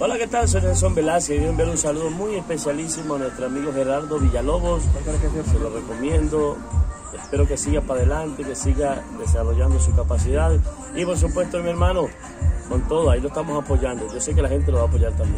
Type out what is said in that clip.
Hola, ¿qué tal? Soy Nelson Velázquez. Quiero enviar un saludo muy especialísimo a nuestro amigo Gerardo Villalobos. Se lo recomiendo. Espero que siga para adelante, que siga desarrollando su capacidad. Y por supuesto, mi hermano, con todo, ahí lo estamos apoyando. Yo sé que la gente lo va a apoyar también.